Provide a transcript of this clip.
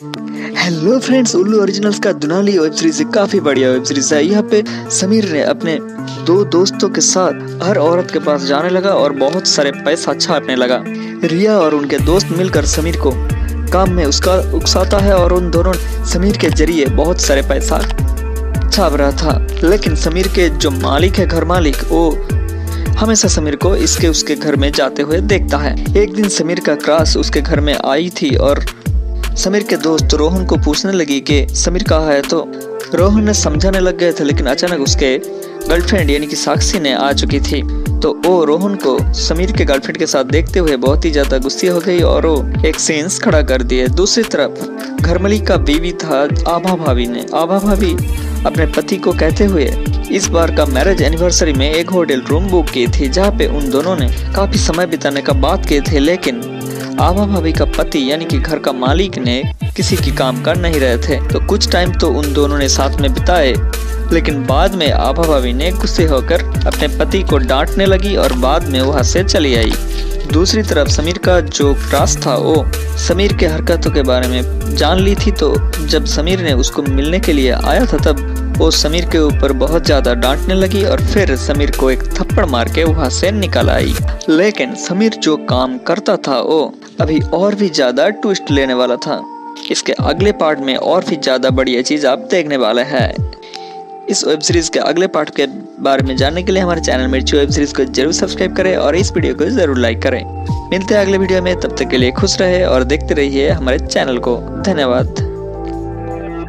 Hello friends उल्लू originals का दुनाली वेब सीरीज़ काफ़ी बढ़िया वेब सीरीज़ है। यहाँ पे समीर ने अपने दो दोस्तों के साथ हर औरत के पास जाने लगा और बहुत सारे पैसा छापने लगा। रिया और उनके दोस्त मिलकर समीर को काम में उसका उकसाता है और उन दोनों समीर के ज़रिए बहुत सारे पैसा छाप रहा था। लेकिन समीर के जो मालिक है, घर मालिक, वो हमेशा समीर को इसके उसके घर में जाते हुए देखता है। एक दिन समीर का क्रास उसके घर में आई थी और समीर के दोस्त रोहन को पूछने लगी कि, समीर कहा है तो? रोहन ने समझाने लग गए थे, लेकिन अचानक उसके गर्लफ्रेंड यानी कि साक्षी ने आ चुकी थी। तो वो रोहन को समीर के गर्लफ्रेंड के साथ देखते हुए बहुत ही ज़्यादा गुस्से हो गई और वो एक सेंस खड़ा कर दिए। दूसरी तरफ़, घरमली का बीवी था आभा भाभी ने। आभा भाभी अपने पति को कहते हुए, इस बार का मैरिज एनिवर्सरी में एक होटल रूम बुक की थी, जहाँ पे उन दोनों ने काफ़ी समय बिताने का बात किए थे, लेकिन आभा भाभी का पति यानी कि घर का मालिक ने किसी की काम कर नहीं रहे थे। तो कुछ टाइम तो उन दोनों ने साथ में बिताए। लेकिन बाद में आभा भाभी ने गुस्से होकर अपने पति को डांटने लगी और बाद में वहाँ से चली आई। दूसरी तरफ़ समीर का जो क्रास था, वो समीर के हरकतों के बारे में जान ली थी। तो जब समीर ने उसको मिलने के लिए आया था, तब वो समीर के ऊपर बहुत ज़्यादा डांटने लगी और फिर समीर को एक थप्पड़ मार के वहाँ से निकल आई। लेकिन समीर जो काम करता था, वो अभी और भी ज़्यादा ट्विस्ट लेने वाला था। इसके अगले पार्ट में और भी ज़्यादा बढ़िया चीज़ आप देखने वाले हैं। इस वेब सीरीज़ के अगले पार्ट के बारे में जानने के लिए हमारे चैनल मिर्ची वेब सीरीज़ को ज़रूर सब्सक्राइब करें और इस वीडियो को ज़रूर लाइक करें। मिलते हैं अगले वीडियो में, तब तक के लिए खुश रहे और देखते रहिए हमारे चैनल को। धन्यवाद।